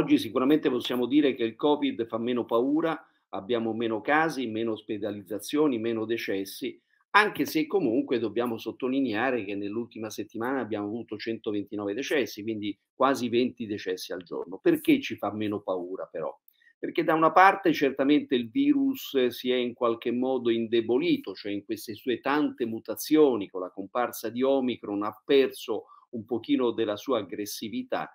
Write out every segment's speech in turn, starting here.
oggi sicuramente possiamo dire che il Covid fa meno paura, abbiamo meno casi, meno ospedalizzazioni, meno decessi, anche se comunque dobbiamo sottolineare che nell'ultima settimana abbiamo avuto 129 decessi, quindi quasi 20 decessi al giorno. Perché ci fa meno paura però? Perché da una parte certamente il virus si è in qualche modo indebolito, cioè in queste sue tante mutazioni con la comparsa di Omicron ha perso un pochino della sua aggressività,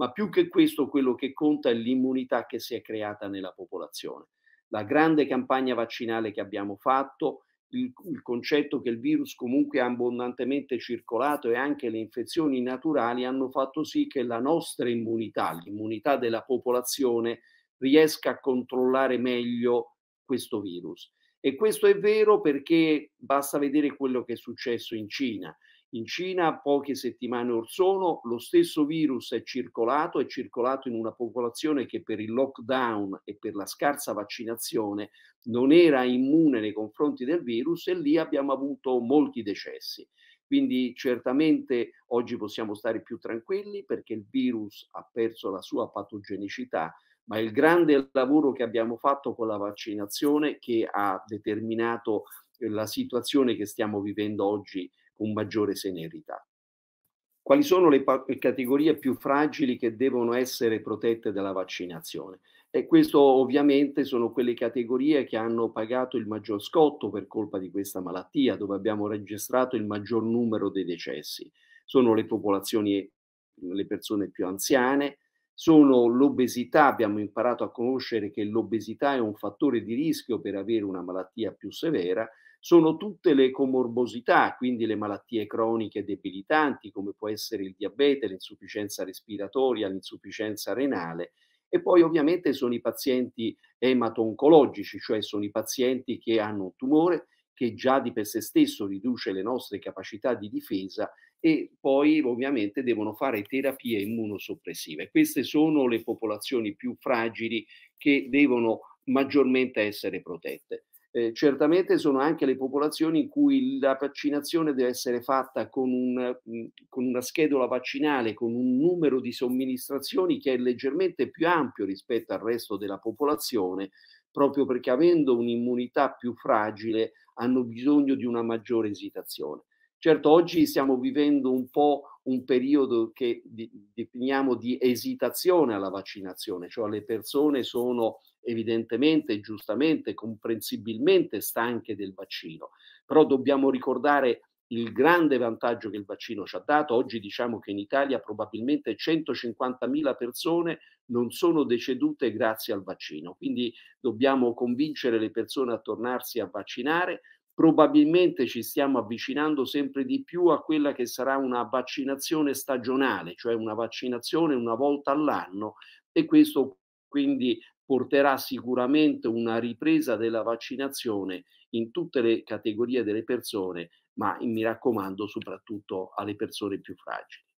ma più che questo quello che conta è l'immunità che si è creata nella popolazione. La grande campagna vaccinale che abbiamo fatto, il, il, concetto che il virus comunque ha abbondantemente circolato e anche le infezioni naturali hanno fatto sì che la nostra immunità, l'immunità della popolazione, riesca a controllare meglio questo virus. E questo è vero perché basta vedere quello che è successo in Cina. In Cina poche settimane or sono lo stesso virus è circolato, è circolato in una popolazione che per il lockdown e per la scarsa vaccinazione non era immune nei confronti del virus e lì abbiamo avuto molti decessi. Quindi certamente oggi possiamo stare più tranquilli perché il virus ha perso la sua patogenicità, ma il grande lavoro che abbiamo fatto con la vaccinazione che ha determinato la situazione che stiamo vivendo oggi con maggiore serenità. Quali sono le, le categorie più fragili che devono essere protette dalla vaccinazione? E questo ovviamente sono quelle categorie che hanno pagato il maggior scotto per colpa di questa malattia, dove abbiamo registrato il maggior numero dei decessi. Sono le popolazioni, le persone più anziane, sono l'obesità, abbiamo imparato a conoscere che l'obesità è un fattore di rischio per avere una malattia più severa sono tutte le comorbosità, quindi le malattie croniche debilitanti, come può essere il diabete, l'insufficienza respiratoria, l'insufficienza renale, e poi ovviamente sono i pazienti emato-oncologici, cioè sono i pazienti che hanno un tumore che già di per sé stesso riduce le nostre capacità di difesa e poi ovviamente devono fare terapie immunosoppressive. Queste sono le popolazioni più fragili che devono maggiormente essere protette. Eh, certamente sono anche le popolazioni in cui la vaccinazione deve essere fatta con, un, mm, con, una schedula vaccinale, con un numero di somministrazioni che è leggermente più ampio rispetto al resto della popolazione, proprio perché avendo un'immunità più fragile hanno bisogno di una maggiore esitazione. Certo, oggi stiamo vivendo un po' un periodo che definiamo di esitazione alla vaccinazione, cioè le persone sono evidentemente, giustamente, comprensibilmente stanche del vaccino, però dobbiamo ricordare il grande vantaggio che il vaccino ci ha dato. Oggi diciamo che in Italia probabilmente 150.000 persone non sono decedute grazie al vaccino, quindi dobbiamo convincere le persone a tornarsi a vaccinare. Probabilmente ci stiamo avvicinando sempre di più a quella che sarà una vaccinazione stagionale, cioè una vaccinazione una volta all'anno e questo quindi porterà sicuramente una ripresa della vaccinazione in tutte le categorie delle persone, ma mi raccomando soprattutto alle persone più fragili.